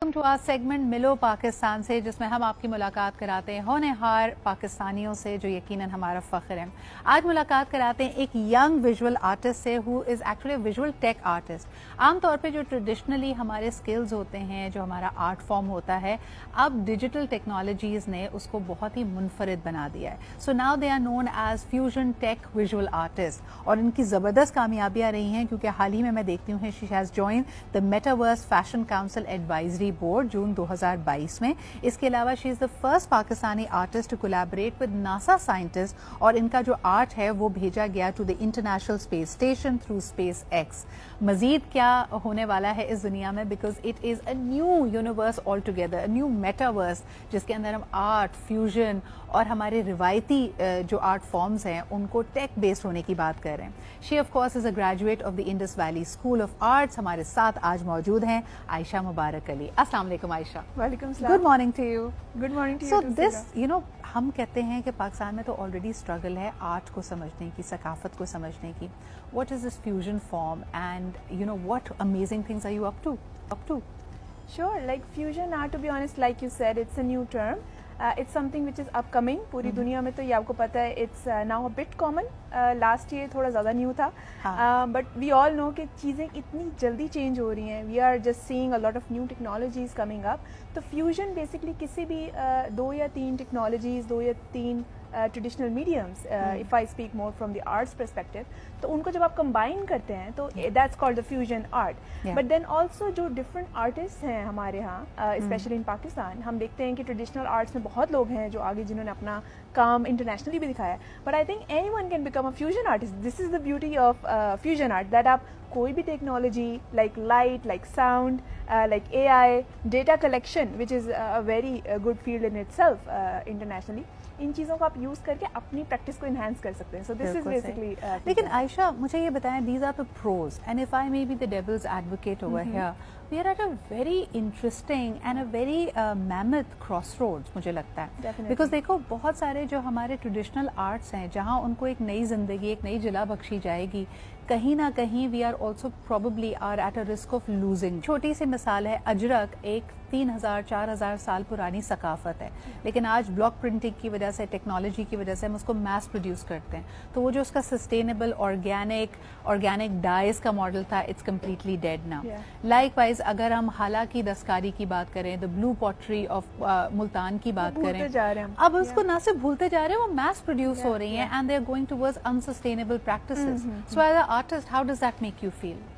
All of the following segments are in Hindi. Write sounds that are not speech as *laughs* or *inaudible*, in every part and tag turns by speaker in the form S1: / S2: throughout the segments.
S1: वेलकम टू आर सेगमेंट मिलो पाकिस्तान से, जिसमें हम आपकी मुलाकात कराते हैं। होने हार पाकिस्तानियों से, जो यकीनन हमारा फ़ख्र है। आज मुलाकात कराते हैं एक यंग विजुअल आर्टिस्ट से who is actually visual tech artist आमतौर पे जो ट्रेडिशनली हमारे स्किल्स होते हैं, जो हमारा आर्ट फॉर्म होता है, अब डिजिटल टेक्नोलॉजीज़ ने उसको बहुत ही मुनफरद बना दिया है। So now they are known as fusion tech visual artist और इनकी ज़बरदस्त कामयाबियाँ रही हैं, क्योंकि हाल ही में मैं देखती हूँ she has join the metaverse fashion council advisory advisory board June 2022 में। इसके अलावा she is the first Pakistani artist to collaborate with NASA scientist और इनका जो आर्ट है, वो भेजा गया to the international space station through SpaceX मजीद क्या होने वाला है इस दुनिया में? Because it is a new universe all together new metaverse जिसके अंदर हम आर्ट फ्यूजन और हमारे रिवायती जो आर्ट फॉर्म्स हैं, उनको टेक बेस्ड होने की बात कर रहे हैं। She of course is a graduate of the Indus valley school of arts हमारे साथ आज मौजूद हैं आयशा मुबारक अली। अस्सलाम वालेकुम आयशा
S2: वालेकुम
S1: good morning to you
S2: good morning to
S1: you so this you know हम कहते हैं कि पाकिस्तान में तो ऑलरेडी स्ट्रगल है आर्ट को समझने की सकाफत को समझने की। What is this fusion form and you know what amazing things are you up to up to
S2: Sure, like fusion art, to be honest, like you said, it's a new term. It's something which is upcoming पूरी mm-hmm. दुनिया में तो ये आपको पता है it's now a bit common last year थोड़ा ज़्यादा न्यू था। बट वी ऑल नो कि चीज़ें इतनी जल्दी चेंज हो रही हैं। We are just seeing a lot of new technologies coming up तो फ्यूजन बेसिकली किसी भी uh, दो या तीन टेक्नोलॉजीज़ दो या तीन traditional mediums if I speak more from the arts perspective तो उनको जब आप कंबाइन करते हैं तो that's called the fusion art but then also जो डिफरेंट आर्टिस्ट हैं हमारे यहाँ स्पेशली इन पाकिस्तान हम देखते हैं कि ट्रेडिशनल आर्ट्स में बहुत लोग हैं जो आगे जिन्होंने अपना काम इंटरनेशनली भी दिखाया but I think any one can become a fusion artist this is the beauty of fusion art that आप कोई भी technology like light like sound like A I data collection which is a very good field in itself internationally इन चीज़ों को आप यूज़ करके अपनी प्रैक्टिस को इनहेंस कर सकते हैं। सो दिस इज़ बेसिकली
S1: लेकिन आयशा मुझे ये बताएँ these are the pros and if I may be the devil's advocate over here we are at a very interesting and a very mammoth crossroads मुझे लगता है। बिकॉज़ देखो बहुत सारे जो हमारे ट्रेडिशनल आर्ट्स हैं जहाँ उनको एक नई ज़िंदगी एक नई जिला बख्शी जाएगी कहीं ना कहीं we are also probably are at a risk of losing छोटी सी मिसाल है अजरक एक तीन हज़ार चार हज़ार साल पुरानी सकाफत है। लेकिन आज ब्लॉक प्रिंटिंग की वजह से टेक्नोलॉजी की वजह से हम उसको मैस प्रोड्यूस करते हैं। तो वो जो उसका सस्टेनेबल ऑर्गेनिक ऑर्गेनिक डाइज का मॉडल था इट्स कम्प्लीटली डेड ना लाइक वाइज अगर हम हाला की दस्तकारी की बात करें the blue pottery of Multan की बात करें अब उसको ना सिर्फ़ भूलते जा रहे हैं वो मैस प्रोड्यूस हो रही है and they are going towards unsustainable practice so as artist how does that make you feel?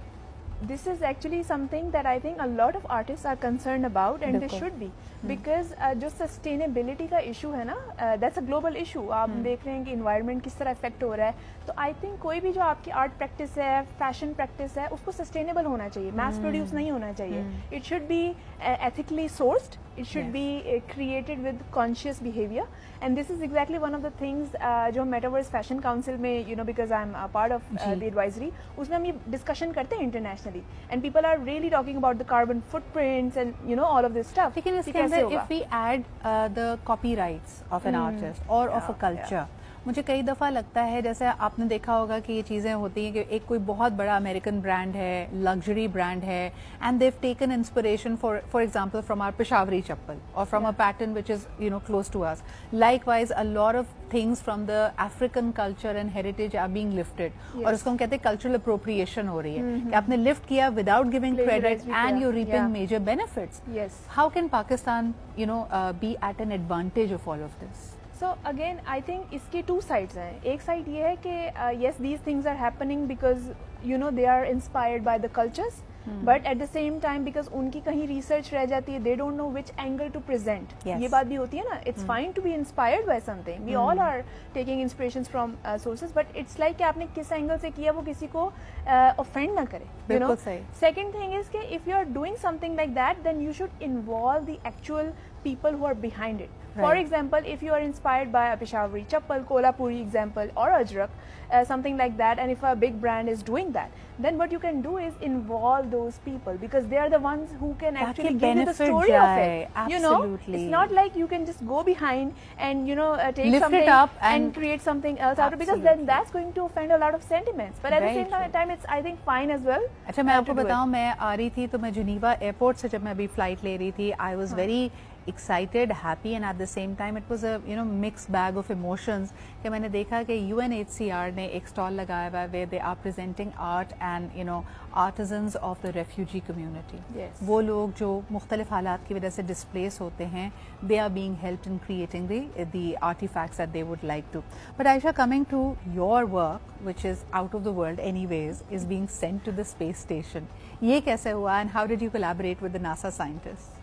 S2: This is actually something that I think a lot of artists are concerned about and they should be because uh, जो sustainability का issue है ना that's a global issue आप देख रहे हैं कि environment किस तरह affect हो रहा है तो I think कोई भी जो आपकी art practice है fashion practice है उसको sustainable होना चाहिए mass produce नहीं होना चाहिए it should be uh, ethically sourced it should be uh, created with conscious behavior and this is exactly one of the things uh, जो metaverse fashion council में you know because I'm a part of uh, the advisory उसमें हम ये discussion करते हैं internationally and people are really talking about the carbon footprints and you know all of this stuff
S1: लेकिन इसके अंदर if we add uh, the copyrights of an mm. artist or yeah, of a culture yeah. मुझे कई दफ़ा लगता है जैसे आपने देखा होगा कि ये चीज़ें होती हैं कि एक कोई बहुत बड़ा अमेरिकन ब्रांड है लग्जरी ब्रांड है and they've taken inspiration for for example from our Peshawari chappal और from a pattern which is you know close to us likewise a lot of things from the African culture and heritage are being lifted और उसको हम कहते हैं कल्चरल अप्रोप्रिएशन हो रही है। Mm-hmm. कि आपने लिफ्ट किया without giving credit and you reaping major benefits how can Pakistan you know be at an advantage of all of this
S2: so again I think इसके टू साइड्स हैं। एक साइड ये है कि yes these things are happening because you know they are inspired by the cultures but at the same time because उनकी कहीं रिसर्च रह जाती है they don't know which angle to present ये बात भी होती है ना? It's fine to be inspired by something we all are taking inspiration from sources but it's like कि आपने किस एंगल से किया वो किसी को ऑफेंड uh, ना करे
S1: you know
S2: second thing is कि if you are doing something like that then you should involve the actual people who are behind it. Right. For example, if you are inspired by a Peshawari chappal, Kolhapuri example, or Ajrak, uh, something like that, and if a big brand is doing that, then what you can do is involve involve those people because they are the ones who can actually give you the story of it.
S1: Absolutely.
S2: You know, it's not like you can just go behind and you know uh, take
S1: Lift
S2: something
S1: it up
S2: and,
S1: and
S2: create something else out of because then that's going to offend a lot of sentiments. But at
S1: Very
S2: the same time, time, it's I think fine as well.
S1: अच्छा मैं
S2: uh,
S1: आपको
S2: to do it.
S1: बताऊं मैं आ रही थी तो मैं जुनीवा एयरपोर्ट से जब मैं अभी फ्लाइट ले रही थी I was very Excited happy and at the same time it was a you know mix bag of emotions कि मैंने देखा कि यूएनएचसीआर ने एक स्टॉल लगाया हुआ है वे they are presenting art and you know artisans of the refugee community
S2: Yes.
S1: वो लोग जो मुख्तलिफ हालात की वजह से डिस्प्लेस होते हैं they are being help in creating the artifacts that they would like to but Ayesha coming to your work which is out of the world any ways is being sent to the space station ये कैसे हुआ and how did you collaborate with the NASA scientist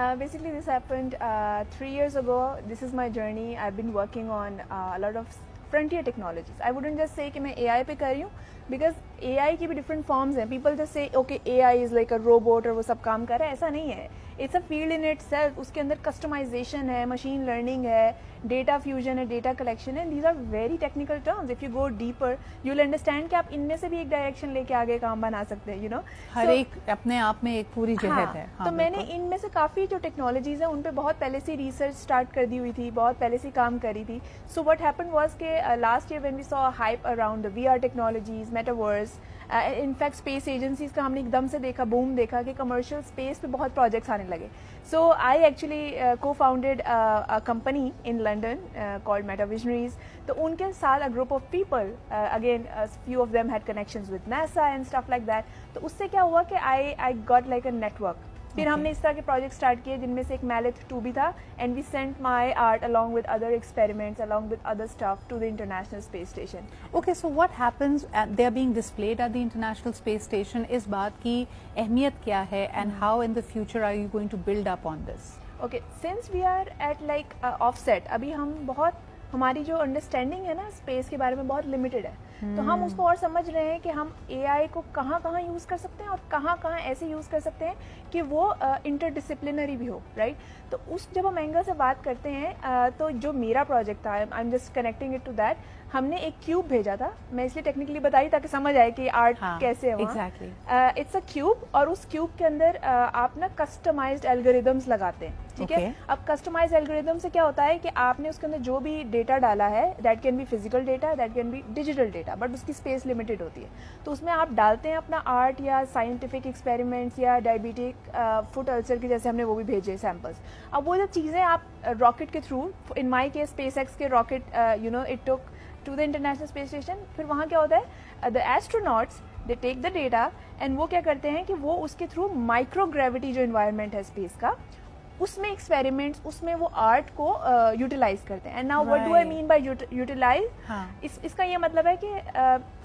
S2: Uh, basically, this happened uh, three years ago. This is my journey. I've been working on uh, a lot of frontier technologies I wouldn't just say कि मैं ए आई पे कर रही हूँ बिकॉज़ ए आई की भी डिफरेंट फॉर्म्स हैं. People just say okay A I is like a robot और वो सब काम कर रहा है. ऐसा नहीं है. It's a field in itself उसके अंदर कस्टमाइजेशन है मशीन लर्निंग है डेटा फ्यूजन है डेटा कलेक्शन है. These are very technical terms if you go deeper you will understand कि आप इनमें से भी एक डायरेक्शन लेके आगे काम बना सकते हैं यू नो
S1: हर
S2: so,
S1: एक अपने आप में एक पूरी जगह
S2: हाँ,
S1: है.
S2: हाँ, तो मैंने इनमें से काफ़ी जो टेक्नोलॉजीज़ है उन पर बहुत पहले से रिसर्च स्टार्ट कर दी हुई थी बहुत पहले से काम करी थी. सो वट हैपन वॉज़ के last year when we saw hype around the VR technologies metaverse in fact space agencies का हमने एकदम से देखा बूम देखा कि कमर्शियल स्पेस पे बहुत प्रोजेक्ट्स आने लगे। So I actually cofounded company in London called Meta Visionaries तो उनके साथ a group of people again few of them had connections with NASA and stuff like that तो उससे क्या हुआ कि I I got like a network फिर
S1: Okay.
S2: हमने इस तरह के प्रोजेक्ट स्टार्ट किए जिनमें से एक मैलेथ टू भी था and we sent my art along with other experiments along with other staff to the International Space Station
S1: okay so what happens they are being displayed at the International Space Station इस बात की अहमियत क्या है and how in the future are you going to build up on this
S2: okay since we are at like offset अभी हम बहुत हमारी जो अंडरस्टैंडिंग है ना स्पेस के बारे में बहुत लिमिटेड है। तो हम उसको और समझ रहे हैं कि हम एआई को कहाँ कहाँ यूज़ कर सकते हैं और कहाँ कहाँ ऐसे यूज़ कर सकते हैं कि वो इंटरडिसिप्लिनरी भी हो राइट right? तो उस जब हम एंगल से बात करते हैं uh, तो जो मेरा प्रोजेक्ट था I am just connecting it to that हमने एक क्यूब भेजा था मैं इसलिए टेक्निकली बताई ताकि समझ आए कि आर्ट
S1: हाँ,
S2: कैसे है
S1: exactly.
S2: इट्स अ क्यूब और उस क्यूब के अंदर uh, आप ना कस्टमाइज्ड एल्गोरिदम्स लगाते हैं ठीक है
S1: Okay.
S2: अब कस्टमाइज एल्गोरिदम से क्या होता है कि आपने उसके अंदर जो भी डेटा डाला है that can be physical data that can be digital data but उसकी स्पेस लिमिटेड होती है। तो उसमें आप डालते हैं अपना आर्ट या साइंटिफिक एक्सपेरिमेंट्स या डायबिटिक फ़ूड अल्सर के जैसे हमने वो भी भेजे सैम्पल्स अब वो जो चीज़ें आप रॉकेट के through in my case SpaceX के rocket you know it took to the International Space Station फिर वहाँ क्या होता है? The astronauts they take the data and वो क्या करते हैं कि वो उसके थ्रू माइक्रो ग्रेविटी जो इन्वायरमेंट है स्पेस का उसमें एक्सपेरिमेंट्स उसमें वो आर्ट को यूटिलाइज uh, करते हैं। And now what do
S1: I
S2: mean by utilize
S1: हाँ।
S2: इस इसका ये मतलब है कि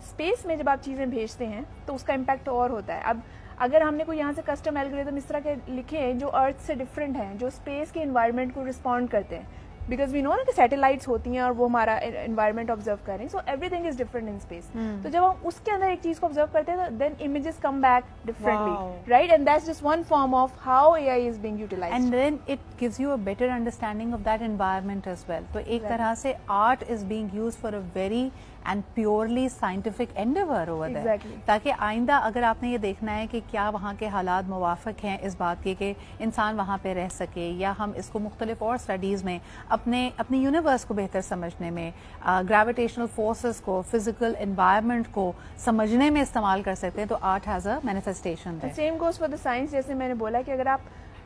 S2: स्पेस uh, में जब आप चीज़ें भेजते हैं तो उसका इम्पैक्ट और होता है। अब अगर हमने कोई यहाँ से कस्टम एल्गोरिदम इस तरह के लिखे हैं जो अर्थ से डिफरेंट हैं जो स्पेस के इन्वायरमेंट को रिस्पॉन्ड करते हैं बिकॉज़ वी नो ना कि सैटेलाइट्स होती हैं और वो हमारा इन्वायरमेंट ऑब्ज़र्व कर रहे हैं। So everything is different
S1: in space.
S2: तो जब हम उसके अंदर एक चीज़ को ऑब्ज़र्व करते हैं तो then images come back
S1: differently
S2: right and that's just one form of how A I is being utilize
S1: and then it gives you a better understanding of that environment as well तो एक तरह से art is being use for a very and purely scientific over there.
S2: Exactly.
S1: ताकि आइंदा अगर आपने ये देखना है कि क्या वहाँ के हालात मुवाफक हैं इस बात के कि इंसान वहाँ पे रह सके या हम इसको मुख्तलिफ़ और स्टडीज़ में अपने अपने यूनिवर्स को बेहतर समझने में ग्रेविटेशनल फोर्सेस को फ़िज़िकल इन्वायरमेंट को समझने में इस्तेमाल कर सकते हैं तो art has a manifestation
S2: same goes for the science जैसे मैंने बोला कि अगर आप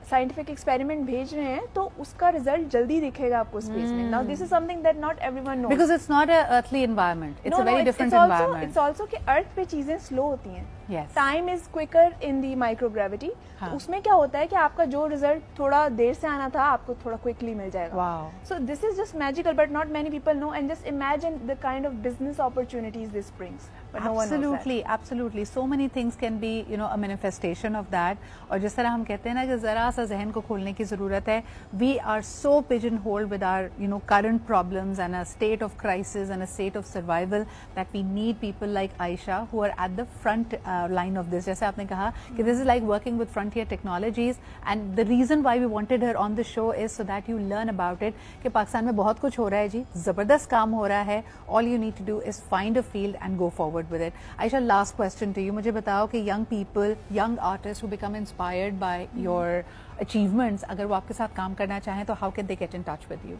S2: साइंटिफिक एक्सपेरिमेंट भेज रहे हैं तो उसका रिज़ल्ट जल्दी दिखेगा आपको स्पेस में। Now this is something that not everyone knows
S1: because it's not a earthly environment it's a very different environment
S2: it's also कि अर्थ पे चीज़ें स्लो होती हैं। Time is quicker in
S1: the
S2: microgravity उसमें क्या होता है कि आपका जो रिज़ल्ट थोड़ा देर से आना था आपको थोड़ा क्विकली मिल जाएगा। So this is just magical but not many people know and just imagine the kind of business opportunities this brings
S1: absolutely absolutely so many things can be you know a manifestation of that और जिस तरह हम कहते हैं ना कि जरा सा जहन को खोलने की ज़रूरत है we are so pigeonholed with our you know current problem and a state of crisis and a state of survival that we need people like Ayesha who are at the front line of this जैसे आपने कहा कि this is like working with frontier technologies and the reason why we wanted her on the show is so that you learn about it कि पाकिस्तान में बहुत कुछ हो रहा है जी, ज़बरदस्त काम हो रहा है। All you need to do is find a field and go forward with it I shall last question to you मुझे बताओ कि young people young artist who become inspired by your achievements अगर वो आपके साथ काम करना चाहें तो how can they get in touch with you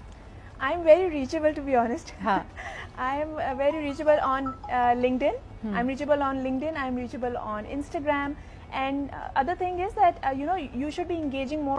S2: I'm very reachable to be honest.
S1: Huh. *laughs*
S2: I'm uh, very reachable on uh, LinkedIn. Hmm. I'm reachable on LinkedIn. I'm reachable on Instagram. And uh, other thing is that uh, you know you should be engaging more